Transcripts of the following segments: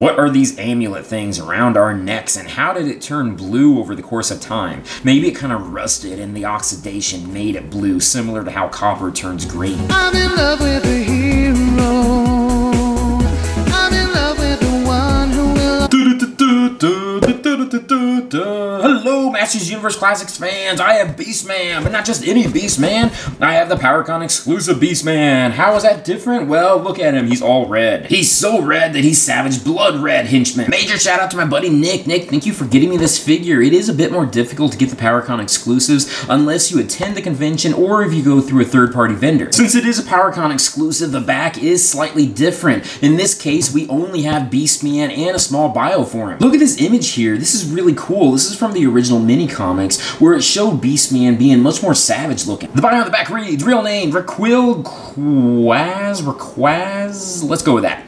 What are these amulet things around our necks and how did it turn blue over the course of time? Maybe it kind of rusted and the oxidation made it blue, similar to how copper turns green. Hello, Masters Universe Classics fans! I have Beastman, but not just any Beastman. I have the PowerCon exclusive Beastman. How is that different? Well, look at him. He's all red. He's so red that he's Savage Blood Red Henchman. Major shout out to my buddy Nick. Nick, thank you for getting me this figure. It is a bit more difficult to get the PowerCon exclusives unless you attend the convention or if you go through a third-party vendor. Since it is a PowerCon exclusive, the back is slightly different. In this case, we only have Beastman and a small bio for him. Look at this image here. This is really cool. This is from the original mini comics where it showed Beastman being much more savage looking. The bio on the back reads, real name, Raquil Quaz, Raquaz? Let's go with that.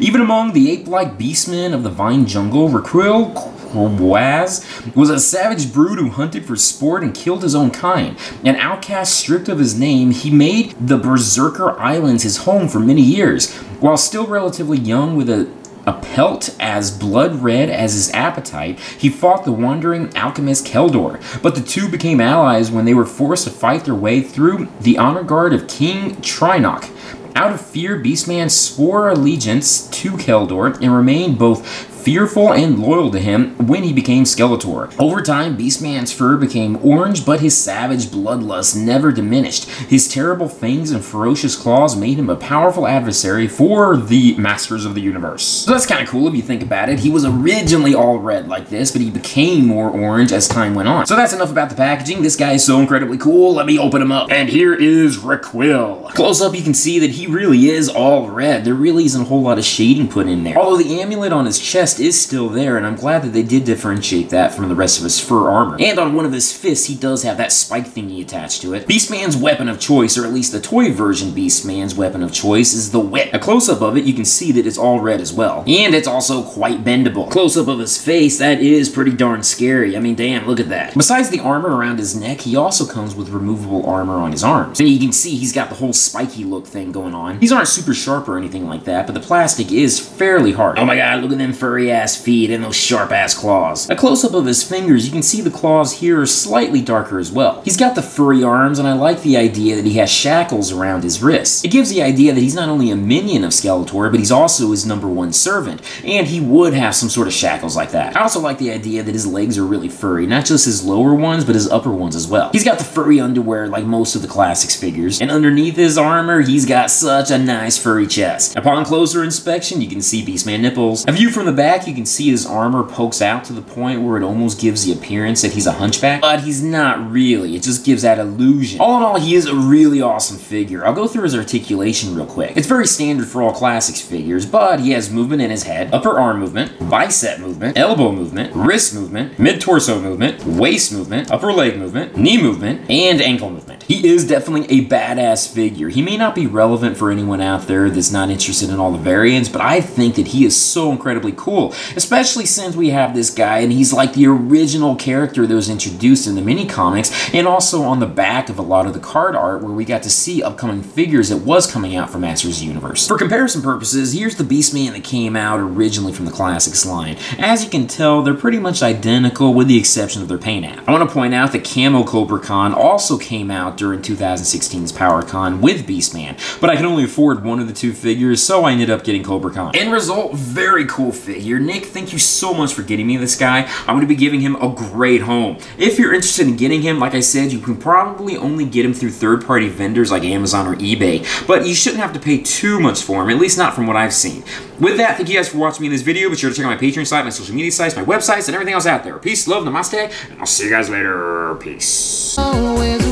Even among the ape-like beastmen of the vine jungle, Raquil Quaz was a savage brute who hunted for sport and killed his own kind. An outcast stripped of his name, he made the Berserker Islands his home for many years. While still relatively young with a a pelt as blood red as his appetite, he fought the wandering alchemist Keldor, but the two became allies when they were forced to fight their way through the honor guard of King Trinok. Out of fear, Beastman swore allegiance to Keldor and remained both fearful and loyal to him when he became Skeletor. Over time, Beastman's fur became orange, but his savage bloodlust never diminished. His terrible fangs and ferocious claws made him a powerful adversary for the Masters of the Universe. So that's kind of cool if you think about it. He was originally all red like this, but he became more orange as time went on. So that's enough about the packaging. This guy is so incredibly cool. Let me open him up. And here is Requill. Close up, you can see that he really is all red. There really isn't a whole lot of shading put in there. Although the amulet on his chest is still there, and I'm glad that they did differentiate that from the rest of his fur armor. And on one of his fists, he does have that spike thingy attached to it. Beastman's weapon of choice, or at least the toy version Beastman's weapon of choice, is the whip. A close-up of it, you can see that it's all red as well. And it's also quite bendable. Close-up of his face, that is pretty darn scary. I mean, damn, look at that. Besides the armor around his neck, he also comes with removable armor on his arms. And you can see he's got the whole spiky look thing going on. These aren't super sharp or anything like that, but the plastic is fairly hard. Oh my god, look at them furry ass feet and those sharp ass claws. A close-up of his fingers, you can see the claws here are slightly darker as well. He's got the furry arms, and I like the idea that he has shackles around his wrists. It gives the idea that he's not only a minion of Skeletor, but he's also his number one servant, and he would have some sort of shackles like that. I also like the idea that his legs are really furry, not just his lower ones, but his upper ones as well. He's got the furry underwear like most of the Classics figures, and underneath his armor, he's got such a nice furry chest. Upon closer inspection, you can see Beastman nipples. A view from the back, you can see his armor pokes out to the point where it almost gives the appearance that he's a hunchback, but he's not really. It just gives that illusion. All in all, he is a really awesome figure. I'll go through his articulation real quick. It's very standard for all Classics figures, but he has movement in his head, upper arm movement, bicep movement, elbow movement, wrist movement, mid-torso movement, waist movement, upper leg movement, knee movement, and ankle movement. He is definitely a badass figure. He may not be relevant for anyone out there that's not interested in all the variants, but I think that he is so incredibly cool, especially since we have this guy and he's like the original character that was introduced in the mini comics and also on the back of a lot of the card art where we got to see upcoming figures that was coming out from Masters Universe. For comparison purposes, here's the Beastman that came out originally from the Classics line. As you can tell, they're pretty much identical with the exception of their paint app. I want to point out that Camo Kobra Khan also came out during 2016's PowerCon with Beastman, but I can only afford one of the two figures, so I ended up getting Kobra Khan. End result, very cool figure. Nick, thank you so much for getting me this guy. I'm going to be giving him a great home. If you're interested in getting him, like I said, you can probably only get him through third-party vendors like Amazon or eBay, but you shouldn't have to pay too much for him, at least not from what I've seen. With that, thank you guys for watching me in this video. Be sure to check out my Patreon site, my social media sites, my websites, and everything else out there. Peace, love, namaste, and I'll see you guys later. Peace. Always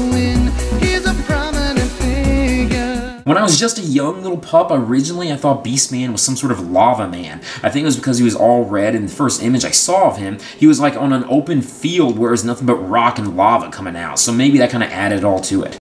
When I was just a young little pup, originally I thought Beastman was some sort of lava man. I think it was because he was all red. In the first image I saw of him, he was like on an open field where there's nothing but rock and lava coming out. So maybe that kind of added all to it.